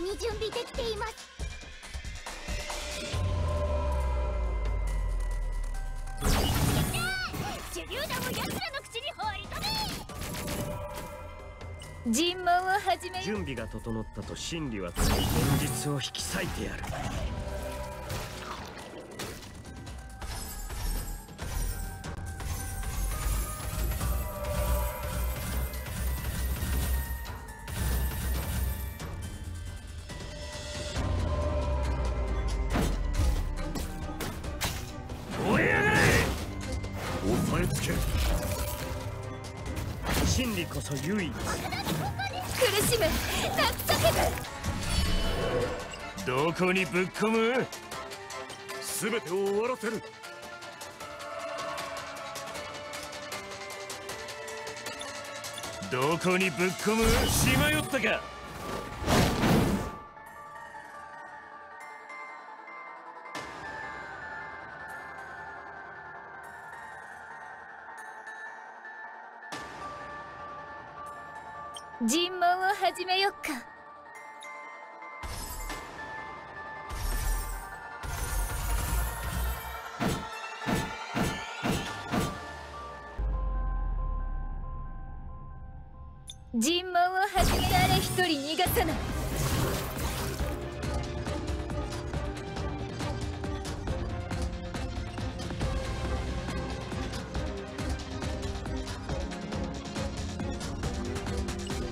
に準備できています。手榴弾を奴らの口に放り込め！尋問を始め準備が整ったと真理は現実を引き裂いてやるこにぶっ込む？全てを終わらせる。どこにぶっ込む？しまよったか。尋問を始めよっか。尋問を始め誰一人逃がさない。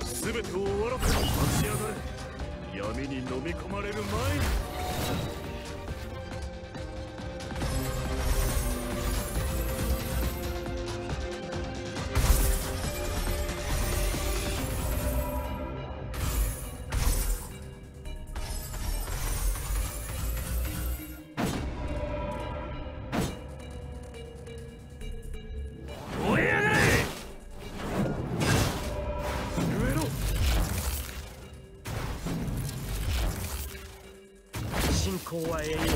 全てを終わらせ立ち上がれ。闇に飲み込まれる前に。信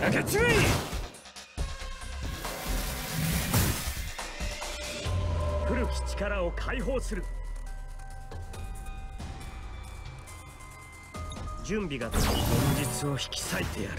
かかっちまえ。古き力を解放する。準備が整い現実を引き裂いてやる。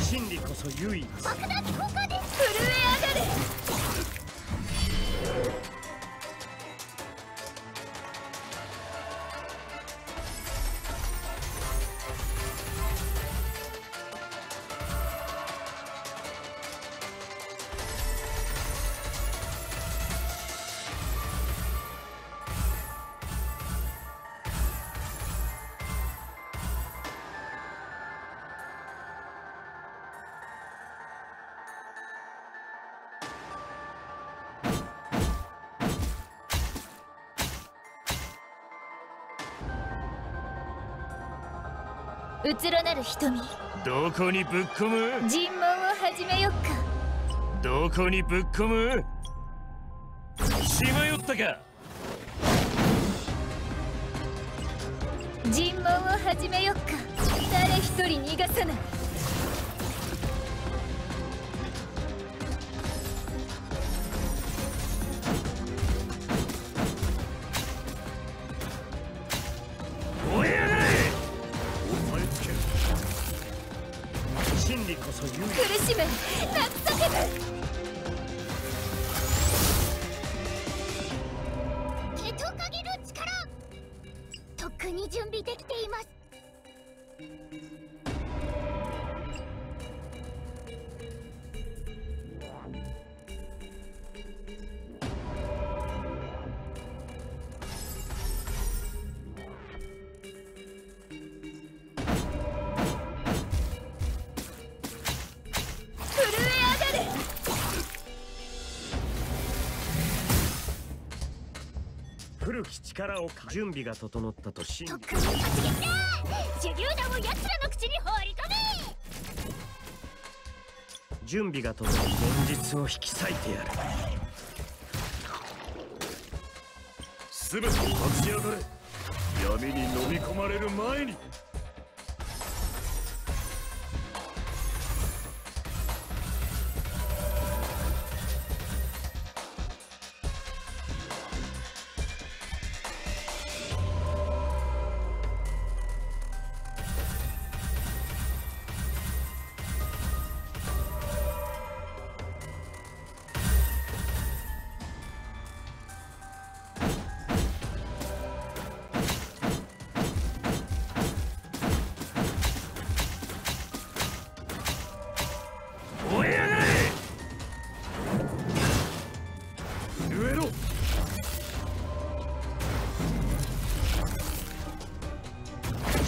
真理こそ唯一。爆弾効果うつろなる瞳。どこにぶっ込む？尋問を始めよっか。どこにぶっ込む？しまよったか。尋問を始めよっか。誰一人逃がさないるき力を準備が整ったと信じ特に発撃だ手榴弾を奴らの口に放り込め準備が整い現実を引き裂いてやる全てを立ち上がれ闇に飲み込まれる前に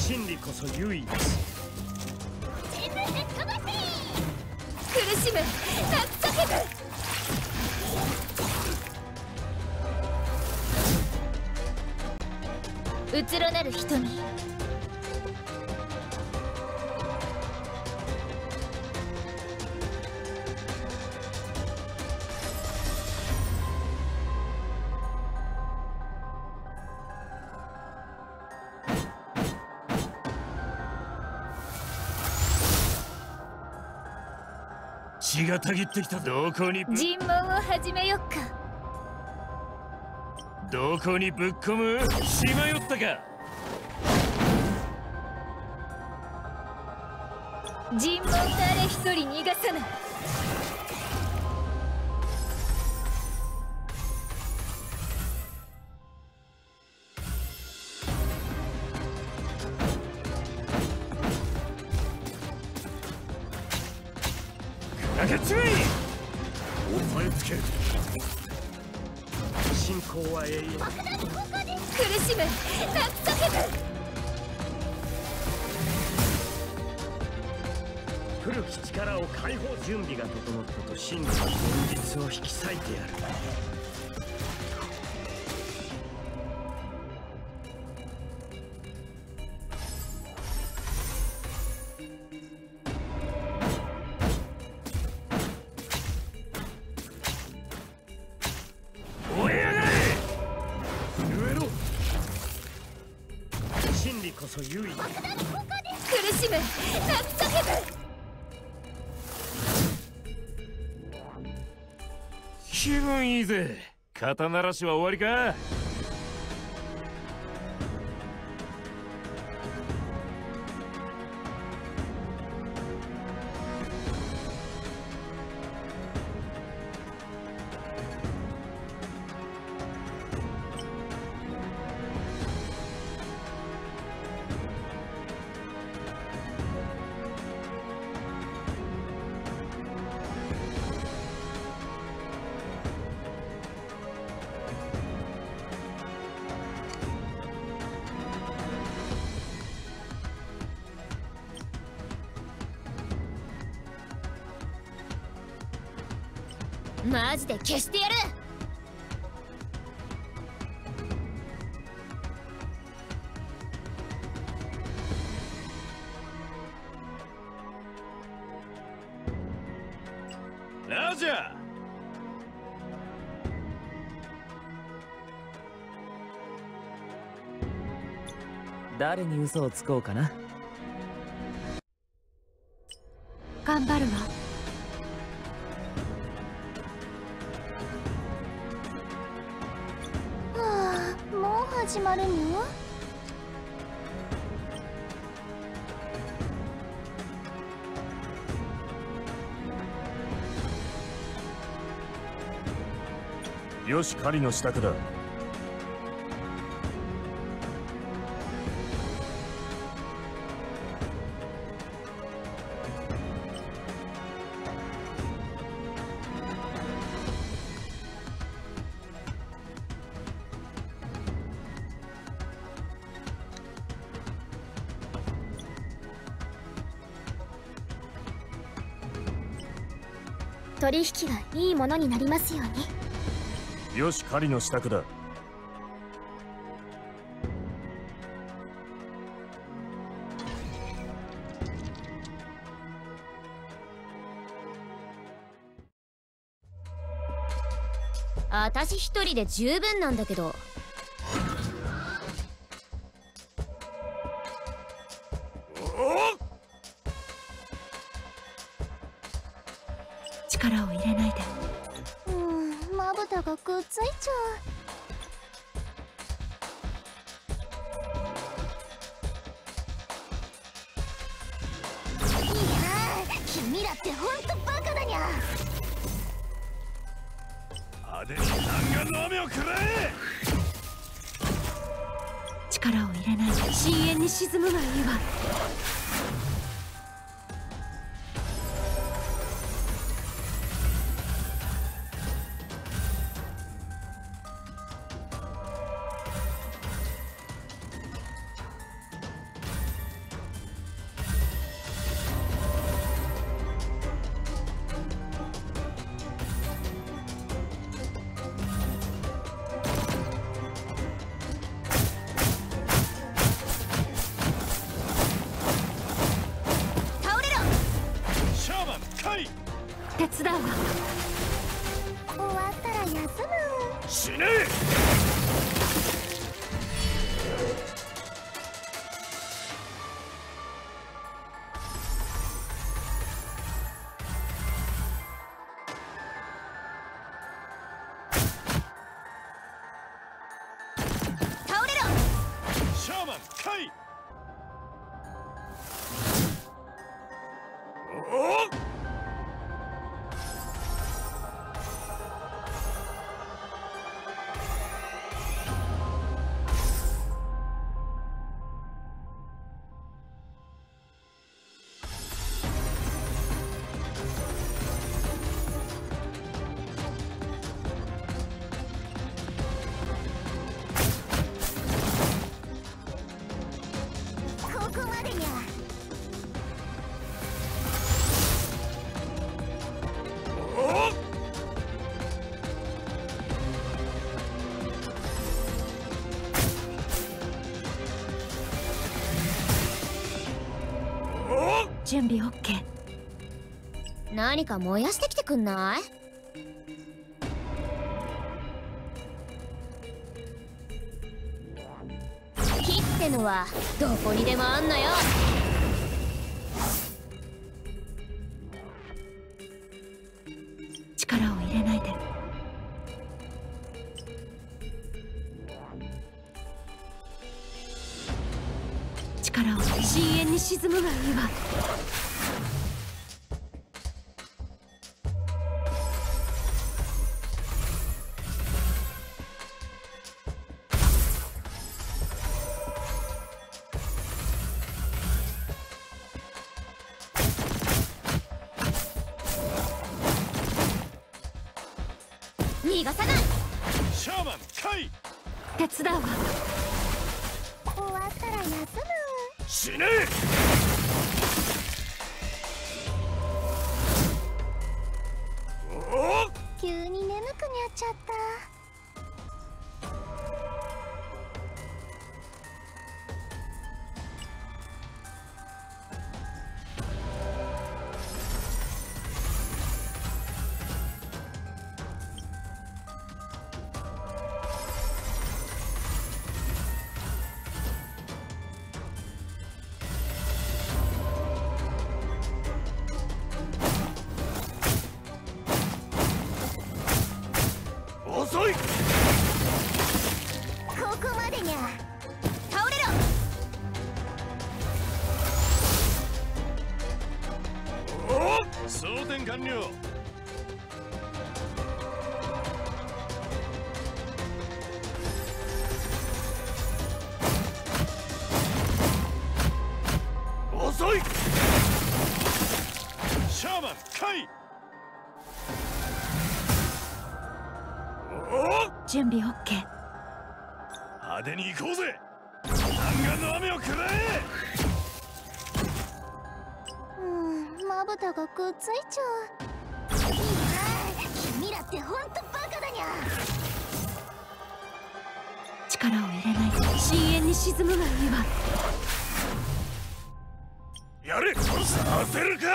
真理こそ唯一。全部吹っ飛ばせ苦しむ。泣き叫ぶ。うつろなる瞳血がたぎってきたどこにぶ尋問を始めよっか。どこにぶっ込む？しまよったか。尋問誰一人逃がさない信仰は永遠爆弾ここで苦しむ。泣き叫ぶ古き力を解放準備が整ったと信じ現実を引き裂いてやる。しむ泣き叫ぶ気分いいぜ。肩慣らしは終わりか？マジで消してやる。ラジャー。誰に嘘をつこうかな。頑張るわ始まるの？よし狩りの支度だ。取引がいいものになりますように。よし狩りの支度だ。私一人で十分なんだけど。おっ！力を入れないで。うんまぶたがくっついちゃう。いやー君らってほんとバカだにゃ。派手に弾丸の雨を食らえ力を入れないで。深淵に沈むがいいわ準備 OK 何か燃やしてきてくんない？火ってのはどこにでもあんのよむがいいわ逃がさない。シャーマン来い手伝うわ。終わったら休む死ね！お急に眠くなっちゃった。準備 OK 派手に行こうぜ。弾丸の雨を食らえ。うんまぶたがくっついちゃう。いやー君らってほんとバカだにゃ。力を入れない。で深淵に沈むがいいわ。やれさせるか。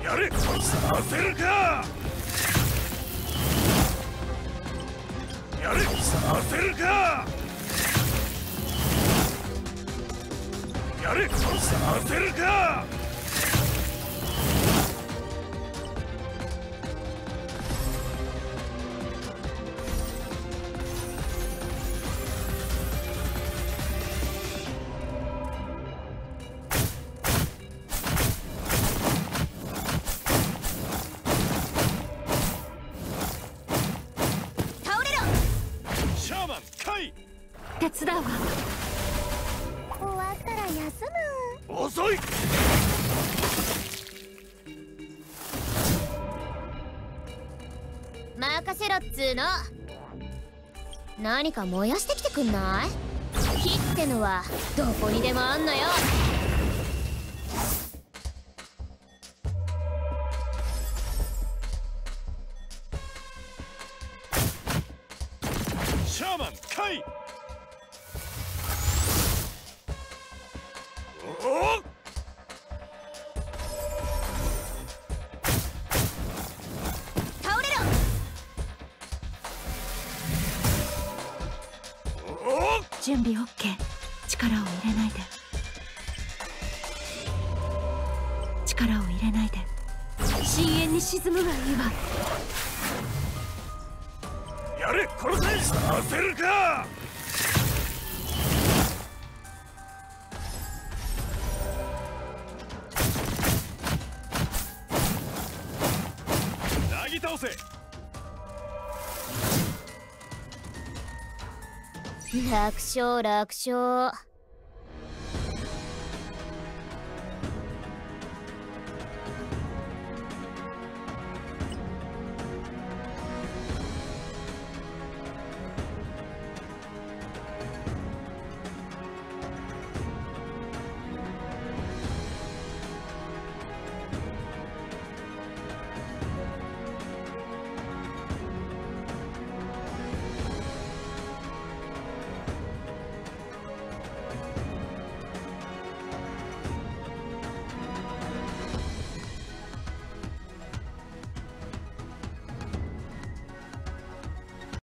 ややれさせるかやれさせるか。やれさせるか。任せろっつーの。何か燃やしてきてくんない？火ってのはどこにでもあんのよ。準備 OK 力を入れないで。力を入れないで。深淵に沈むがいいわ。やれ殺せ!させるか!楽勝楽勝。